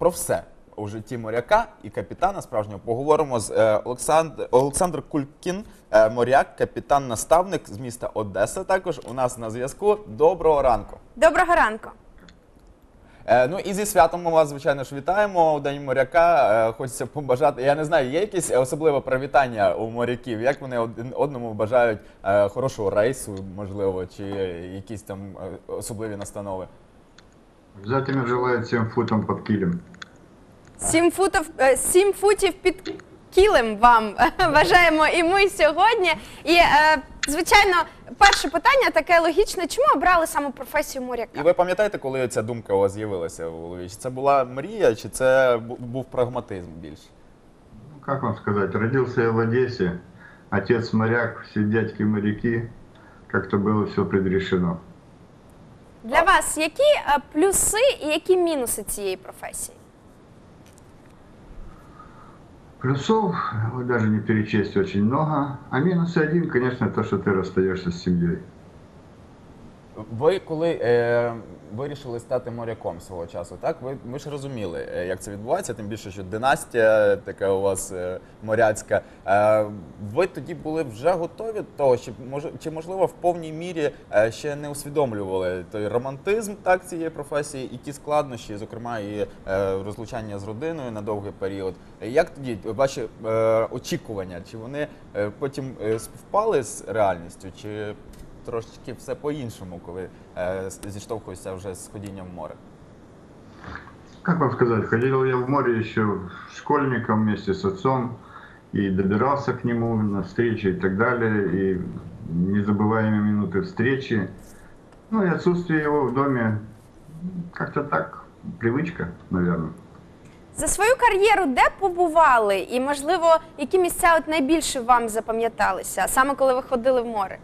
про все у житті моряка і капітана справжнього поговоримо з е, Олександр Олександр Кулькін, е, моряк, капітан-наставник з міста Одеса. Також у нас на зв'язку. Доброго ранку. Доброго ранку. Е, ну і зі святом ми вас, звичайно ж, вітаємо у День моряка. Е, хочеться побажати. Я не знаю, є якесь особливе привітання у моряків? Як вони один одному бажають е, хорошого рейсу, можливо, чи якісь там особливі настанови? Обязательно желаю всем футом под килем. Сім футів, е, сім футів під кілем вам бажаємо і ми сьогодні. І, е, звичайно, перше питання таке логічне. Чому обрали саме професію моряка? І ви пам'ятаєте, коли ця думка у вас з'явилася в голові? Чи це була мрія, чи це був прагматизм більше? Ну, как вам сказать, родился я в Одессе, отец моряк, все дядьки моряки, как-то было все предрешено. Для вас які е, плюси і які мінуси цієї професії? Плюсов даже не перечесть очень много, а минус один, конечно, то, что ты расстаешься с семьей. Ви коли е, вирішили стати моряком свого часу, так? Ви, ви ж розуміли, е, як це відбувається, тим більше, що династія така у вас е, моряцька. Е, ви тоді були вже готові до того, чи, мож, чи можливо в повній мірі е, ще не усвідомлювали той романтизм так, цієї професії і ті складнощі, зокрема, і е, розлучання з родиною на довгий період. Як тоді ваші е, очікування? Чи вони е, потім е, співпали з реальністю? Чи трошечки все по-іншому, коли е, зіштовхуєшся вже з ходінням в море. Как вам сказать, ходил я в море еще школьником вместе с отцом и добирался к нему на встречи и так далее, и незабываемые минуты встречи. Ну и отсутствие его в доме, как-то так, привычка, наверное. За свою кар'єру де побували? І, можливо, які місця от найбільше вам запам'яталися, саме коли ви ходили в море?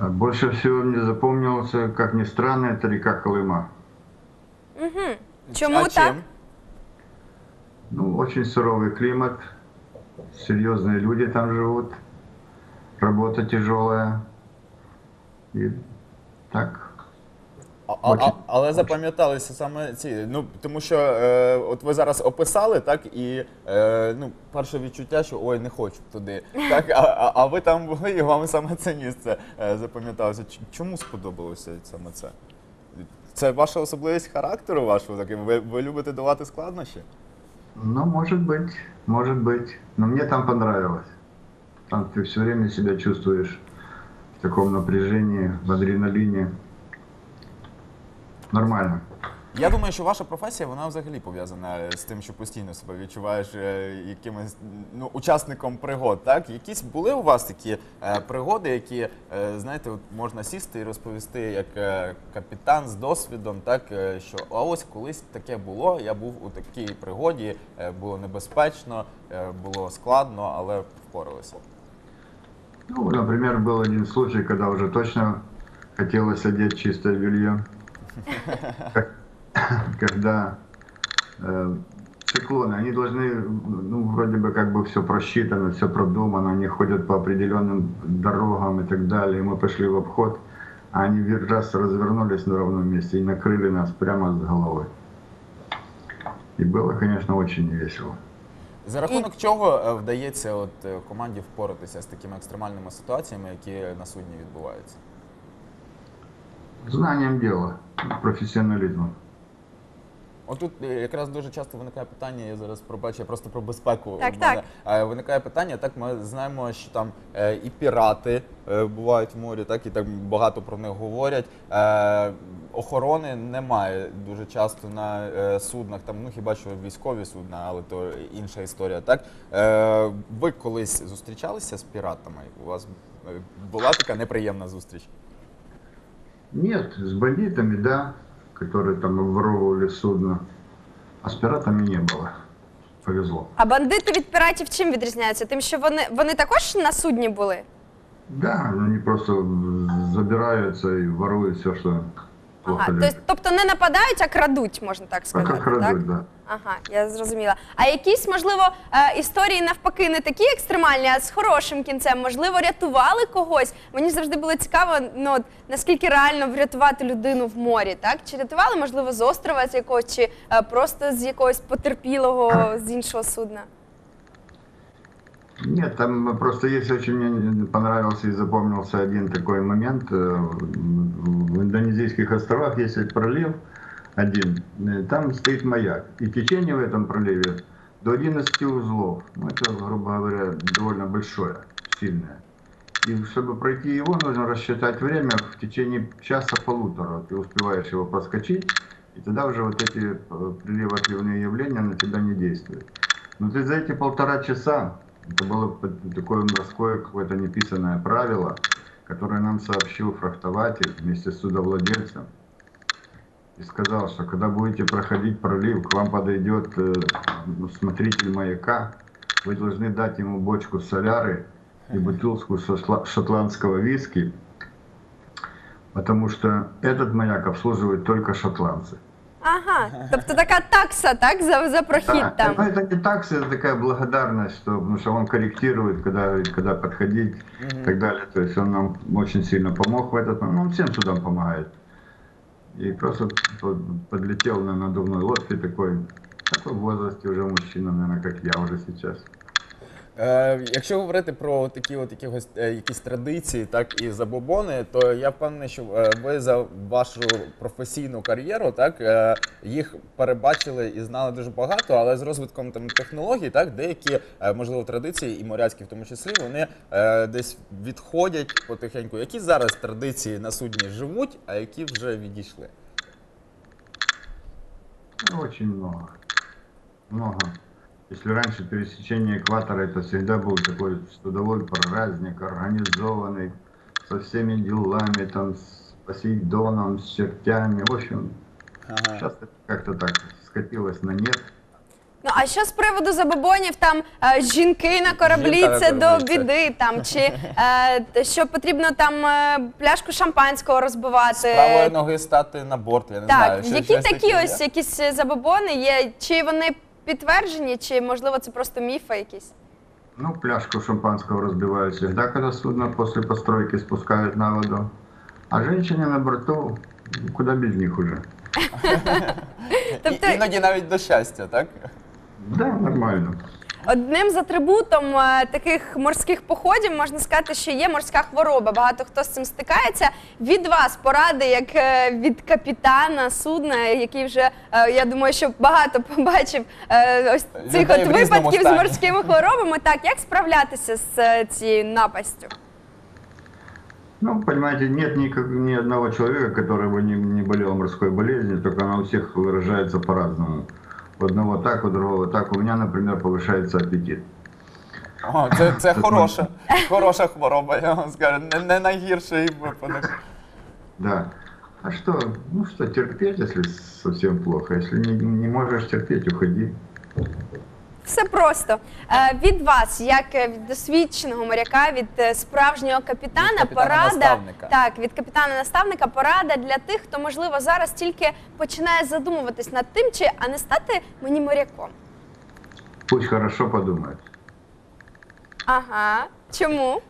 Больше всего мне запомнился, как ни странно, это река Колыма. Угу. Чому а так? Ну, очень суровый климат, серьезные люди там живут, работа тяжелая. И так. А, а, а, Очень. але запам'яталися саме ці. Ну тому що е, от ви зараз описали, так і е, ну, перше відчуття, що ой, не хочу туди. Так, а, а, а ви там були, і вам саме це місце е, запам'яталося. Ч- Чому сподобалося саме це? Це ваша особливість характеру вашого таким? Ви, ви любите давати складнощі? Ну, может быть, может быть. Но мне там понравилось. Там ты все время себя чувствуешь в таком напряжении, в адреналине. Нормально. Я думаю, що ваша професія вона взагалі пов'язана з тим, що постійно себе відчуваєш е, якимось ну, учасником пригод. Так, якісь були у вас такі е, пригоди, які е, знаєте, от можна сісти і розповісти як е, капітан з досвідом, так е, що а ось колись таке було. Я був у такій пригоді, е, було небезпечно, е, було складно, але впоралися. Ну, например, был один случай, когда уже точно хотелось одеть чистое белье. Как- Когда э, циклоны, они должны, ну, вроде бы как бы все просчитано, все продумано, они ходят по определенным дорогам и так далее. И мы пошли в обход, а они вер- раз развернулись на ровном месте и накрыли нас прямо с головой. И было, конечно, очень весело. За рахунок чого е, вдається от е, команді впоратися з такими екстремальними ситуаціями, які на судні відбуваються? Знанием дела, профессионализмом. Отут е, якраз дуже часто виникає питання, я зараз пробачу, я просто про безпеку. Так, мене. так. Виникає питання, так ми знаємо, що там е, і пірати е, бувають в морі, так і так багато про них говорять. Охорони немає дуже часто на суднах, там ну хіба що військові судна, але то інша історія. Так ви колись зустрічалися з піратами? У вас була така неприємна зустріч? Нет, с бандитами, да, которые там обворовывали судно. А с пиратами не было. Повезло. А бандити від піратів чим відрізняються? Тим, що вони, вони також на судні були? Да, они просто забираются и воруют все, что плохо Ага, летать. тобто, тобто не нападають, а крадуть, можна так сказати. как так? да. Ага, я зрозуміла. А якісь, можливо, е, історії навпаки не такі екстремальні, а з хорошим кінцем, можливо, рятували когось. Мені завжди було цікаво, ну от, наскільки реально врятувати людину в морі, так? Чи рятували, можливо, з острова з якогось, чи е, просто з якогось потерпілого з іншого судна? Нет, там просто есть очень мне понравился и запомнился один такой момент. Э, В индонезийских островах есть пролив один, э, там стоит маяк. И течение в этом проливе до 11 узлов. Ну, это, грубо говоря, довольно большое, сильное. И чтобы пройти его, нужно рассчитать время в течение часа-полутора. Ты успеваешь его проскочить, и тогда уже вот эти э, приливо-отливные явления на тебя не действуют. Но ты за эти полтора часа, это было такое морское какое-то неписанное правило, которое нам сообщил фрахтователь вместе с судовладельцем. И сказал, что когда будете проходить пролив, к вам подойдет э, ну, смотритель маяка, вы должны дать ему бочку соляры и бутылку шотла- шотландского виски, потому что этот маяк обслуживают только шотландцы. Ага, тобто така такса, так, за, за прохід Да, там. ну, это не такса, это такая благодарность, что, потому что он корректирует, когда, когда подходить и так далее. То есть он нам очень сильно помог в этот момент. Ну, Он всем судам помогает. И просто под- подлетел на надувной лодке такой, такой в возрасте уже мужчина, наверное, как я уже сейчас. Е, якщо говорити про такі от якихось е, якісь традиції, так і забобони, то я впевнений, що е, ви за вашу професійну кар'єру так е, їх перебачили і знали дуже багато, але з розвитком там технологій, так деякі е, можливо традиції, і моряцькі в тому числі, вони е, десь відходять потихеньку. Які зараз традиції на судні живуть, а які вже відійшли? Очень много. Много. Если раньше пересечение экватора это всегда был такой судовой праздник, организованный, со всеми делами, там, с Посейдоном, с чертями. В общем, Ага. сейчас это как-то так скатилось на нет. Ну а що з приводу забобонів там е, жінки на кораблі Жінка на це до кораблі, це- біди там чи е, що потрібно там е, пляшку шампанського розбивати? З правої ноги стати на борт, я не знаю. Так, що- які щось такі таке є? ось якісь е, забобони є? Чи вони підтверджені, чи можливо це просто міфи якісь? Ну, пляшку шампанского разбивают всегда, когда судно после постройки спускают на воду. А женщине на борту, куди куда без них уже. Тобто- І, іноді навіть до щастя, так? Да, нормально. Одним з атрибутом е, таких морських походів можна сказати, що є морська хвороба. Багато хто з цим стикається. Від вас поради, як е, від капітана судна, який вже е, я думаю, що багато побачив е, ось цих Людей от в різному випадків з стані. морськими хворобами. Так, як справлятися з е, цією напастю? Ну, понимаете, нет никак- ни одного человека, который бы не, не болел морской болезнью, только она у всех выражается по-разному. У одного так, у другого так. У меня, например, повышается аппетит. О, це, це хороша, хороша хвороба, я вам скажу. Не, не найгірший випадок. Да. А что, ну что, терпеть, если совсем плохо. Если не, не можешь терпеть, уходи. Все просто Е, від вас, як е, від досвідченого моряка, від е, справжнього капітана, Від порада капітана-наставника. так, від капітана наставника порада для тих, хто можливо зараз тільки починає задумуватись над тим, чи а не стати мені моряком. Пусть хорошо подумает. Ага, чому?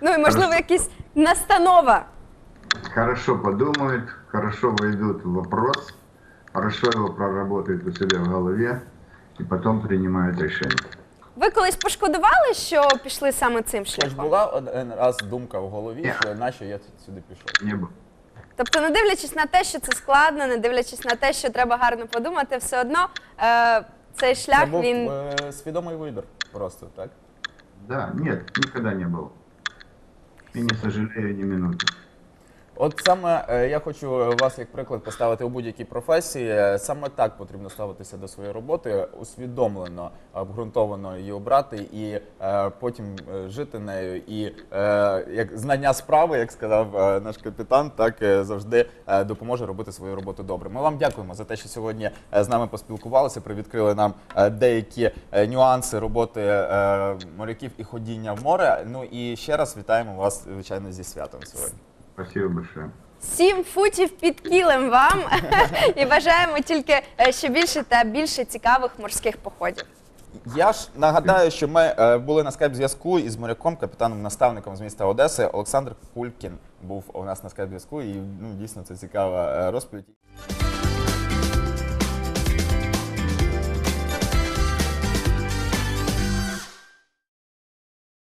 Ну і можливо, Хорошо. якісь настанова. Хорошо подумают, хорошо войдут в вопрос, хорошо его проработают у себя в голове и потом принимают решение. Ви колись пошкодували, що пішли саме цим Хоч шляхом? була один раз думка в голові, Ні. що наче я сюди пішов. Не было. Тобто, не дивлячись на те, що це складно, не дивлячись на те, що треба гарно подумати, все одно е, цей Це шлях був він. е, свідомий вибір просто, так? Да, нет, никогда не было. И не сожалею ни минуты. От саме е, я хочу вас як приклад поставити у будь-якій професії. Е, Саме так потрібно ставитися до своєї роботи, усвідомлено, обґрунтовано її обрати і е, потім е, жити нею. І е, як знання справи, як сказав е, наш капітан, так е, завжди е, допоможе робити свою роботу добре. Ми вам дякуємо за те, що сьогодні е, з нами поспілкувалися, привідкрили нам е, деякі е, нюанси роботи е, моряків і ходіння в море. Ну і ще раз вітаємо вас, звичайно, зі святом сьогодні. Спасибо большое. Сім футів під кілем вам і бажаємо тільки е, ще більше та більше цікавих морських походів. Я ж нагадаю, що ми е, були на скайп-зв'язку із моряком, капітаном наставником з міста Одеси. Олександр Кулькін був у нас на скайп-зв'язку, і ну, дійсно це цікава е, розповідь.